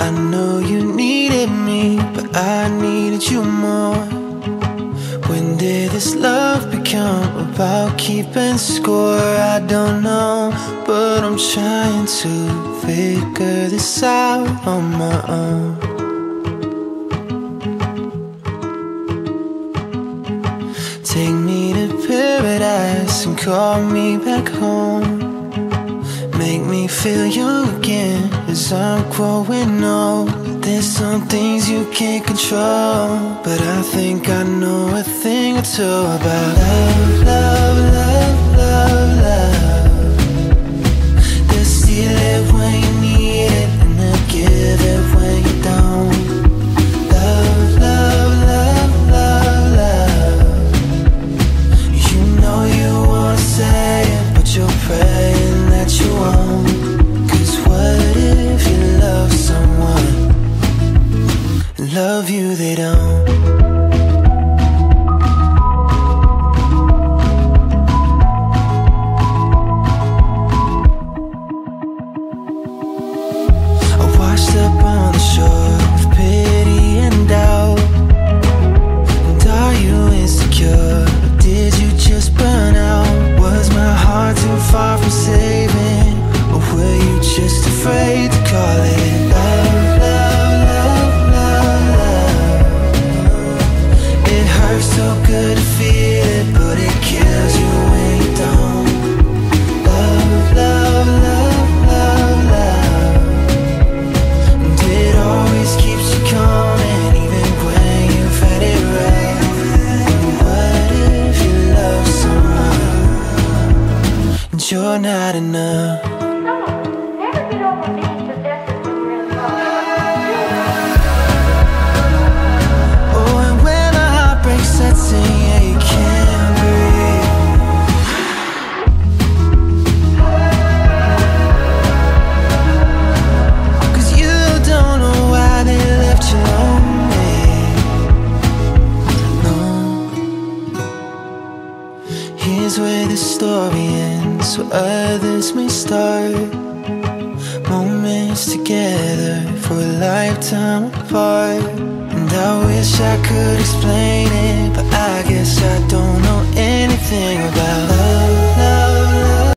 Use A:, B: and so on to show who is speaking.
A: I know you needed me, but I needed you more. When did this love become about keeping score? I don't know, but I'm trying to figure this out on my own. Take me to paradise and call me back home. Make me feel young again as I'm growing old. There's some things you can't control, but I think I know a thing or two about love, love, Love you, they don't. I washed up on the shore you're not enough? Here's where the story ends, so others may start. Moments together for a lifetime apart. And I wish I could explain it, but I